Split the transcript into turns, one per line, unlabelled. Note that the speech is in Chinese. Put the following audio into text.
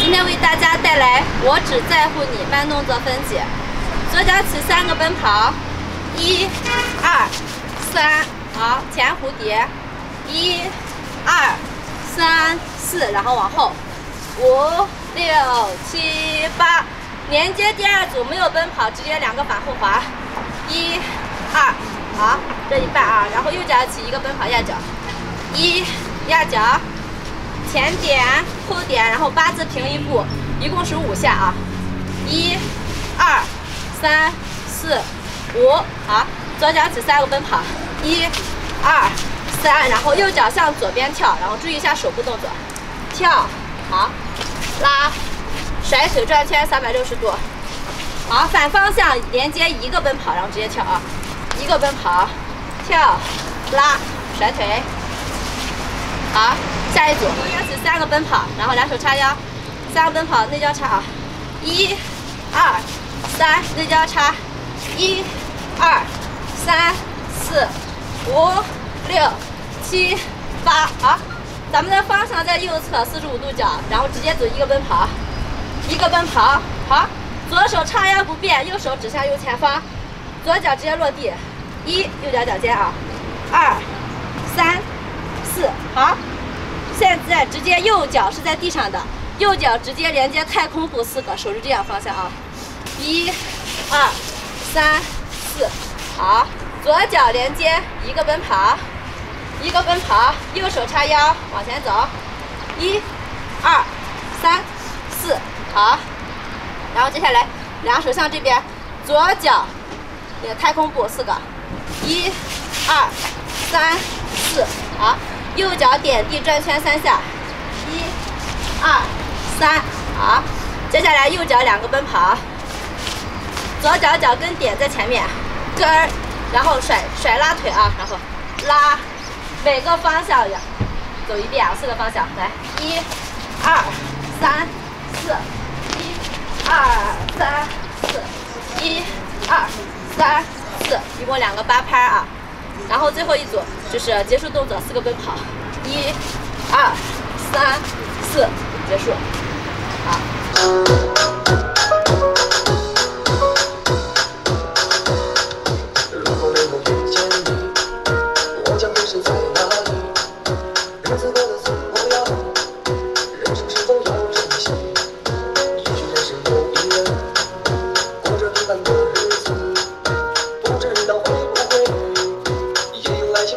今天为大家带来我只在乎你，慢动作分解。左脚起三个奔跑，一、二、三，好，前蝴蝶，一、二、三、四，然后往后，五、六、七、八，连接第二组没有奔跑，直接两个反后滑，一、二，好，这一半啊，然后右脚起一个奔跑压脚，一压脚，前点后点，然后八字平一步，一共是五下啊，一、二。三四五，好，左脚起三个奔跑，一、二、三，然后右脚向左边跳，然后注意一下手部动作，跳，好，拉，甩腿转圈三百六十度，好，反方向连接一个奔跑，然后直接跳啊，一个奔跑，跳，拉，甩腿，好，下一组，三个奔跑，然后两手叉腰，三个奔跑内交叉啊，一、二。三内交叉，一、二、三、四、五、六、七、八，好，咱们的方向在右侧四十五度角，然后直接走一个奔跑，一个奔跑，好，左手叉腰不变，右手指向右前方，左脚直接落地，一，右脚脚尖啊，二、三、四，好，现在直接右脚是在地上的，右脚直接连接太空步四个，手是这样方向啊。一、二、三、四，好，左脚连接一个奔跑，一个奔跑，右手叉腰往前走，一、二、三、四，好，然后接下来两手向这边，左脚也太空步四个，一、二、三、四，好，右脚点地转圈三下，一、二、三，好，接下来右脚两个奔跑。左脚脚跟点在前面，跟，然后甩甩拉腿啊，然后拉，每个方向呀，走一遍啊，四个方向，来，一、二、三、四，一、二、三、四，一、二、三、四，一共两个八拍啊，然后最后一组就是结束动作，四个奔跑，一二三四结束。
如果没有遇见你我将在哪里？日子过得怎么样？人生是否也许一人过着平凡的日子不知道会不会也有爱情